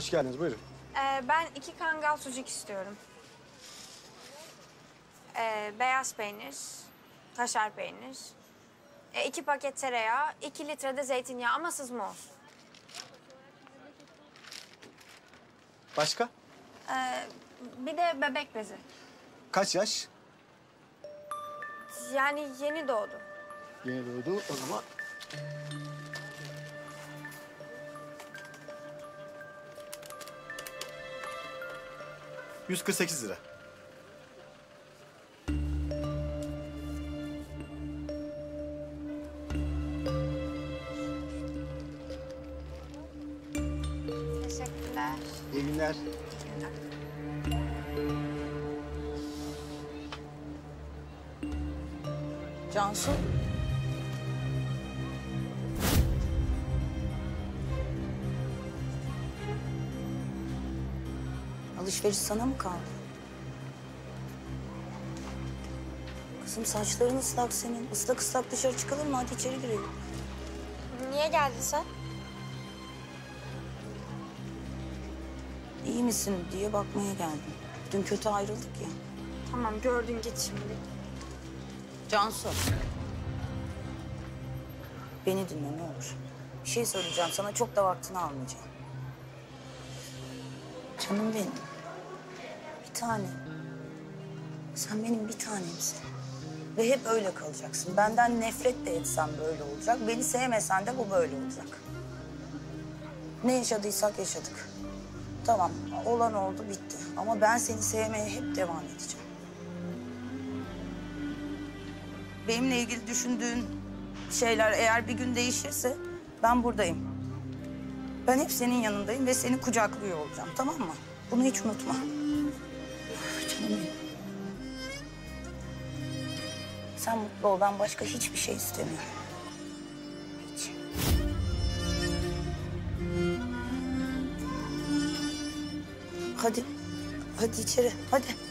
Hoş geldiniz, buyurun. Ee, ben iki kangal sucuk istiyorum. Ee, beyaz peynir, kaşar peynir, ee, iki paket tereyağı, iki litre de zeytinyağı ama sızma olsun. Başka? Ee, bir de bebek bezi. Kaç yaş? Yani yeni doğdu. Yeni doğdu, o zaman... ...148 lira. Teşekkürler. İyi günler. Cansu. Alışveriş sana mı kaldı? Kızım saçların ıslak senin. Islak ıslak dışarı çıkalım mı? Hadi içeri girelim. Niye geldin sen? İyi misin diye bakmaya geldim. Dün kötü ayrıldık ya. Tamam gördün git şimdi. Cansu. Beni dinle ne olur. Bir şey söyleyeceğim sana çok da vaktini almayacağım. Canım benim. Bir tane. Sen benim bir tanemsin. Ve hep öyle kalacaksın. Benden nefret de etsen böyle olacak. Beni sevmesen de bu böyle olacak. Ne yaşadıysak yaşadık. Tamam, olan oldu bitti. Ama ben seni sevmeye hep devam edeceğim. benimle ilgili düşündüğün şeyler eğer bir gün değişirse ben buradayım. Ben hep senin yanındayım ve seni kucaklıyor olacağım tamam mı? Bunu hiç unutma. Sen mutlu ol ben başka hiçbir şey istemiyorum. Hiç. Hadi. Hadi içeri. Hadi.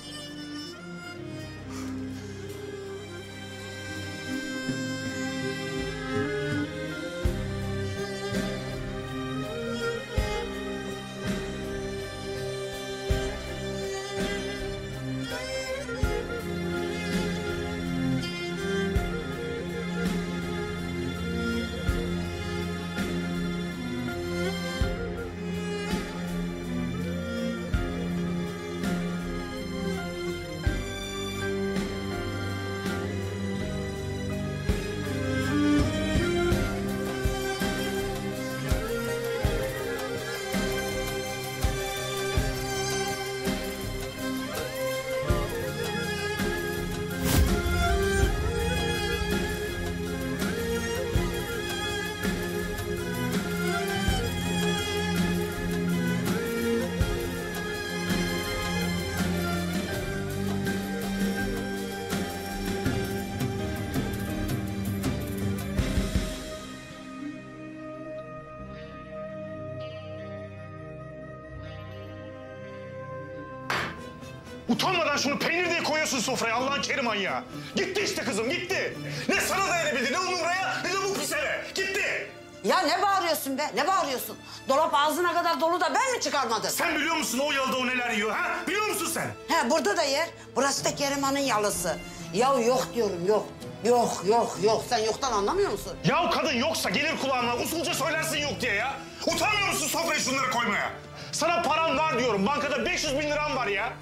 Utanmadan şunu peynir diye koyuyorsun sofraya Allah'ın kerim manyağı. Gitti işte kızım gitti. Ne sana dayanabildi ne Umur'a ne de bu pis eve. Gitti. Ya ne bağırıyorsun be? Ne bağırıyorsun? Dolap ağzına kadar dolu da ben mi çıkarmadım? Sen biliyor musun o yalıda o neler yiyor ha? Biliyor musun sen? He burada da yer. Burası da Keriman'ın yalısı. Ya yok diyorum yok. Yok yok yok. Sen yoktan anlamıyor musun? Ya kadın yoksa gelir kulağına usulca söylersin yok diye ya. Utanmıyor musun sofraya şunları koymaya? Sana param var diyorum. Bankada 500 bin liram var ya.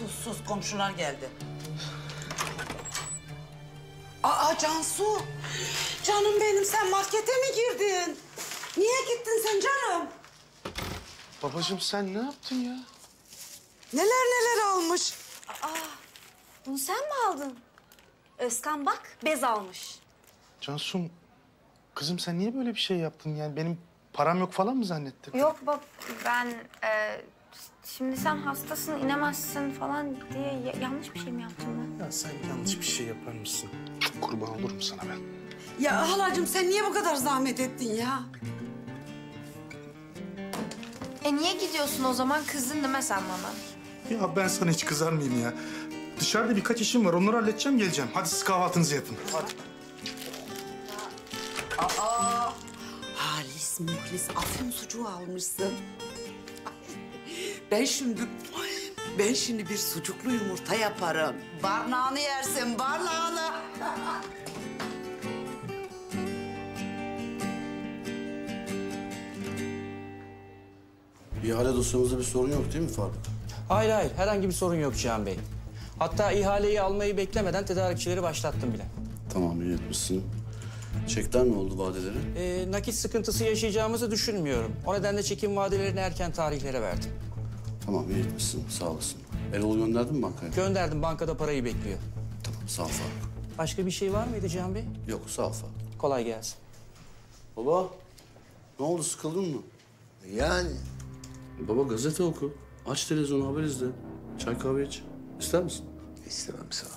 Sus sus komşular geldi. Aa Cansu. Canım benim sen markete mi girdin? Niye gittin sen canım? Babacığım sen ne yaptın ya? Neler neler almış. Bunu sen mi aldın? Özkan bak bez almış. Cansum, kızım sen niye böyle bir şey yaptın yani? Benim param yok falan mı zannettin? Yok bab ben e, şimdi sen hastasın inemezsin falan diye ya- yanlış bir şey mi yaptım ben? Ya sen yanlış bir şey yapar mısın? Kurban olurum sana ben. Ya halacığım sen niye bu kadar zahmet ettin ya? E niye gidiyorsun o zaman kızdın değil mi sen bana? Ya ben sana hiç kızar mıyım ya? Dışarıda birkaç işim var. Onları halledeceğim, geleceğim. Hadi siz kahvaltınızı yapın. Hadi. Halis muhlis afyon sucuğu almışsın. Ben şimdi ben şimdi bir sucuklu yumurta yaparım. Barnağını yersin barnağını. İhale dosyamızda bir sorun yok değil mi Faruk? Hayır hayır herhangi bir sorun yok Cihan Bey. Hatta ihaleyi almayı beklemeden tedarikçileri başlattım bile. Tamam iyi etmişsin. Çekler ne oldu vadeleri? Ee, nakit sıkıntısı yaşayacağımızı düşünmüyorum. O nedenle çekim vadelerini erken tarihlere verdim. Tamam iyi etmişsin sağ olasın. Erol gönderdin mi bankaya? Gönderdim bankada parayı bekliyor. tamam sağ ol Faruk. Başka bir şey var mıydı Cihan Bey? Yok sağ ol Faruk. Kolay gelsin. Baba ne oldu sıkıldın mı? Yani Baba gazete oku. Aç televizyonu haber izle. Çay kahve iç. İster misin? istemem sağ ol.